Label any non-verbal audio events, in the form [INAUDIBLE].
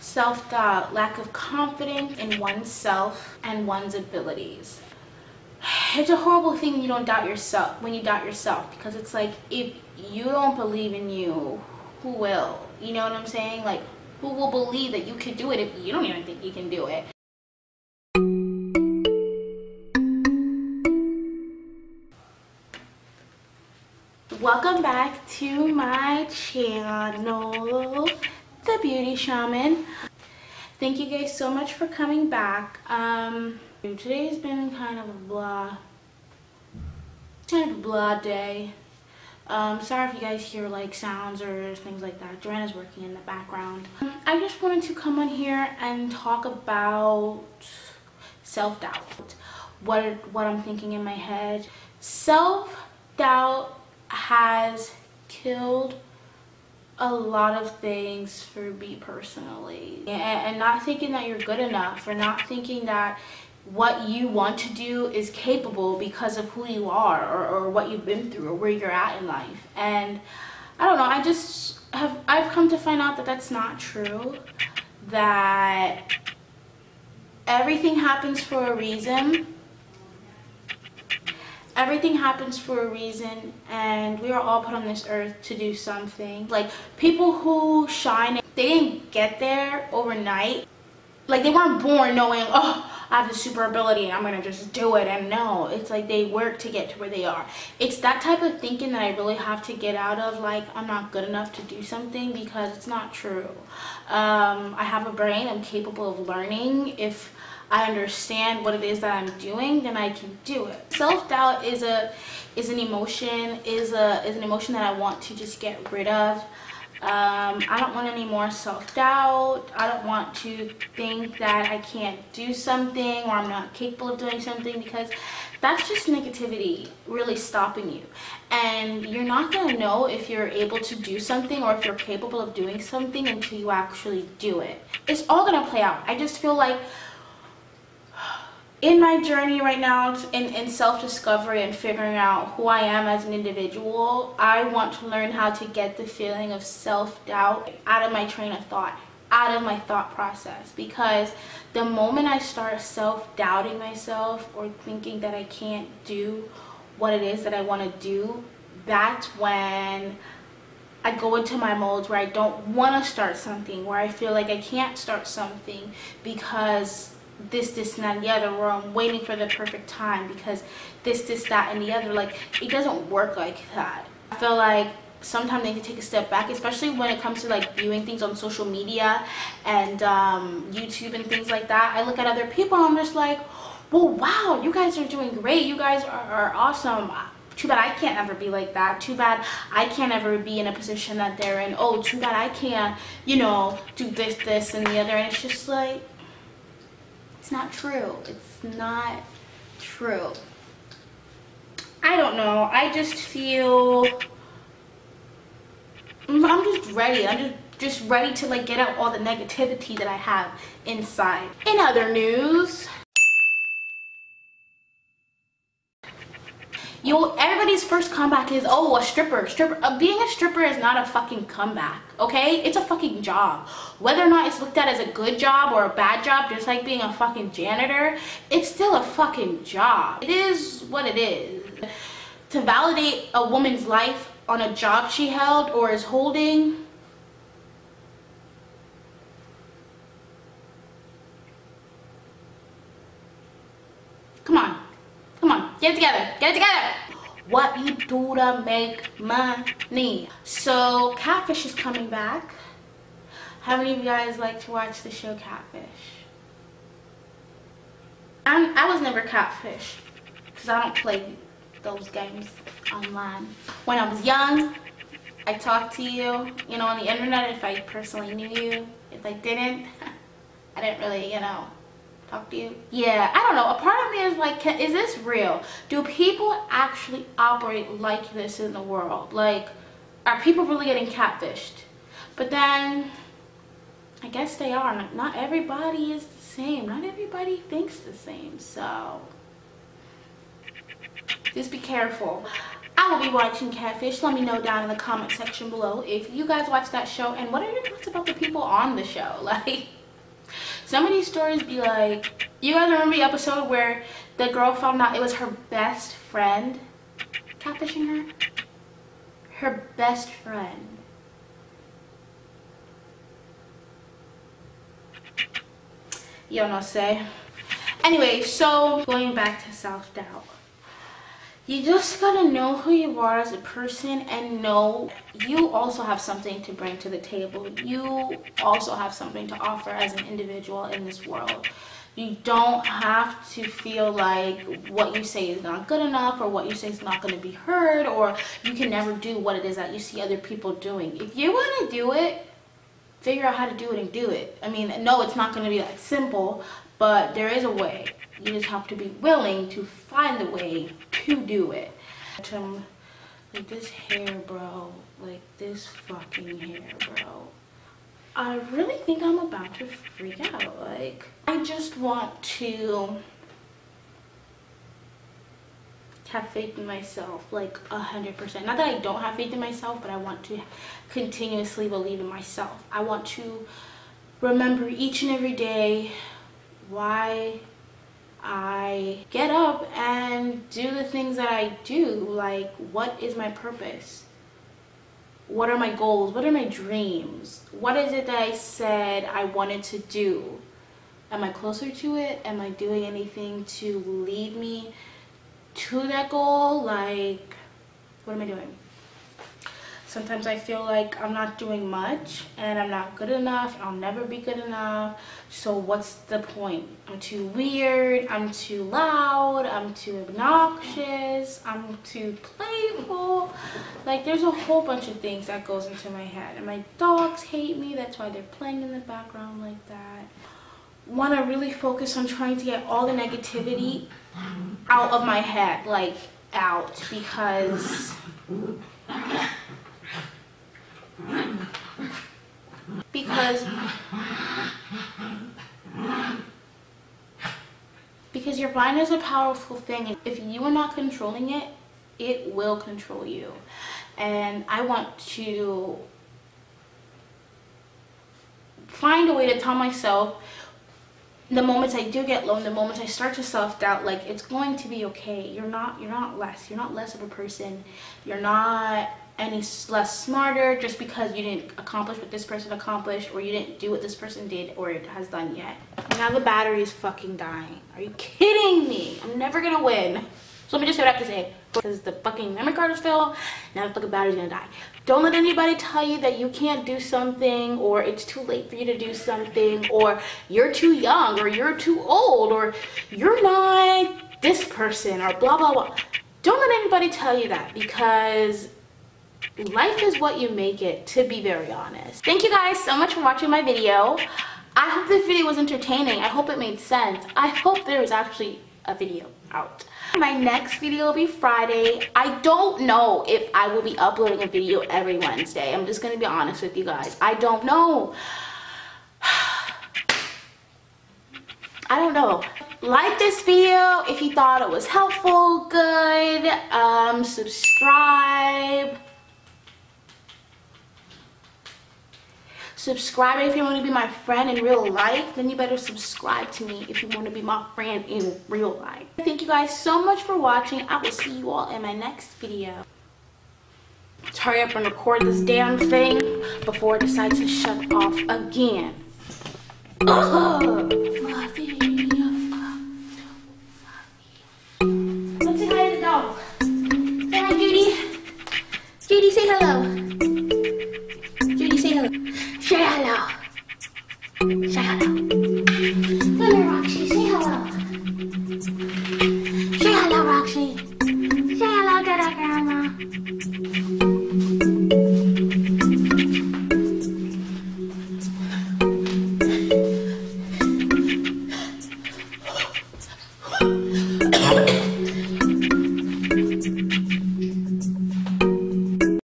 self-doubt, lack of confidence in oneself and one's abilities. It's a horrible thing you don't doubt yourself, when you doubt yourself, because it's like, if you don't believe in you, who will? You know what I'm saying? Like, who will believe that you can do it if you don't even think you can do it? Welcome back to my channel, Beauty Shaman. Thank you guys so much for coming back. Um, today's been kind of a blah, kind of blah day. Um, sorry if you guys hear like sounds or things like that. Joanna's working in the background. Um, I just wanted to come on here and talk about self-doubt. What, what I'm thinking in my head. Self-doubt has killed a lot of things for me personally. And, and, not thinking that you're good enough or not thinking that what you want to do is capable because of who you are or, or what you've been through or where you're at in life. And I don't know I just have I've come to find out that that's not true. That everything happens for a reason everything happens for a reason and we are all put on this earth to do something. Like people who shine they didn't get there overnight. Like they weren't born knowing oh I have the super ability and I'm gonna just do it. And no it's like they work to get to where they are. It's that type of thinking that I really have to get out of like I'm not good enough to do something because it's not true. Um, I have a brain I'm capable of learning. If I understand what it is that I'm doing, then I can do it. Self-doubt is a is an emotion, is a is an emotion that I want to just get rid of. Um, I don't want any more self-doubt. I don't want to think that I can't do something or I'm not capable of doing something because that's just negativity really stopping you. And you're not going to know if you're able to do something or if you're capable of doing something until you actually do it. It's all going to play out. I just feel like in my journey right now in, in self-discovery and figuring out who I am as an individual, I want to learn how to get the feeling of self-doubt out of my train of thought, out of my thought process. Because the moment I start self-doubting myself or thinking that I can't do what it is that I want to do, that's when I go into my modes where I don't want to start something, where I feel like I can't start something because this, this, and that, and the other, or I'm waiting for the perfect time because this, this, that, and the other. Like, it doesn't work like that. I feel like sometimes they need to take a step back, especially when it comes to like viewing things on social media and um, YouTube and things like that. I look at other people I'm just like, well, wow, you guys are doing great. You guys are, are awesome too bad I can't ever be like that. Too bad I can't ever be in a position that they're in. Oh, too bad I can't, you know, do this, this, and the other. And it's just like, it's not true. It's not true. I don't know. I just feel I'm just ready. I'm just just ready to like get out all the negativity that I have inside. In other news, you everybody's first comeback is oh a stripper. Stripper uh, being a stripper is not a fucking comeback okay? It's a fucking job. Whether or not it's looked at as a good job or a bad job just like being a fucking janitor it's still a fucking job. It is what it is. To validate a woman's life on a job she held or is holding come on come on get it together get it together what you do to make money. So Catfish is coming back. How many of you guys like to watch the show Catfish? I'm, I was never Catfish because I don't play those games online. When I was young, I talked to you, you know, on the internet if I personally knew you. If I didn't, [LAUGHS] I didn't really, you know, talk to you? Yeah i don't know. A part of me is like can, is this real? Do people actually operate like this in the world? Like are people really getting catfished? But then i guess they are. Not, not everybody is the same. Not everybody thinks the same so. Just be careful. I will be watching Catfish. Let me know down in the comment section below if you guys watch that show and what are your thoughts about the people on the show. [LAUGHS] Like, some of these stories be like, you guys remember the episode where the girl found out it was her best friend catfishing her? Her best friend. You don't know say. Anyway, so going back to self-doubt you just gotta know who you are as a person and know you also have something to bring to the table. You also have something to offer as an individual in this world. You don't have to feel like what you say is not good enough or what you say is not going to be heard or you can never do what it is that you see other people doing. If you want to do it, figure out how to do it and do it. I mean, no, it's not going to be that simple, but there is a way. You just have to be willing to find the way to do it. Like this hair, bro. Like this fucking hair, bro. I really think I'm about to freak out. Like, I just want to have faith in myself like a hundred percent not that i don't have faith in myself but i want to continuously believe in myself i want to remember each and every day why I get up and do the things that I do. Like, what is my purpose? What are my goals? What are my dreams? What is it that I said I wanted to do? Am I closer to it? Am I doing anything to lead me to that goal? Like, what am I doing? Sometimes I feel like I'm not doing much and I'm not good enough. I'll never be good enough. So what's the point? I'm too weird. I'm too loud. I'm too obnoxious. I'm too playful. Like there's a whole bunch of things that goes into my head. And my dogs hate me. That's why they're playing in the background like that. Want to really focus on trying to get all the negativity out of my head. Like out because because because your mind is a powerful thing and if you are not controlling it it will control you and I want to find a way to tell myself the moments I do get low, the moments I start to self-doubt, like it's going to be okay. You're not you're not less. You're not less of a person. You're not any less smarter just because you didn't accomplish what this person accomplished or you didn't do what this person did or it has done yet. Now the battery is fucking dying. Are you kidding me? I'm never gonna win. So let me just say what I have to say. Because the fucking memory card is filled, now the fucking battery's gonna die. Don't let anybody tell you that you can't do something or it's too late for you to do something or you're too young or you're too old or you're not this person or blah blah blah. Don't let anybody tell you that because life is what you make it to be very honest. Thank you guys so much for watching my video. I hope this video was entertaining. I hope it made sense. I hope there was actually a video out. My next video will be friday. I don't know if i will be uploading a video every wednesday. I'm just gonna be honest with you guys. I don't know. [SIGHS] I don't know. Like this video if you thought it was helpful, good. Um, subscribe. Subscribe if you want to be my friend in real life then you better subscribe to me if you want to be my friend in real life. Thank you guys so much for watching. I will see you all in my next video. Let's hurry up and record this damn thing before it decides to shut off again. Ugh, Let's say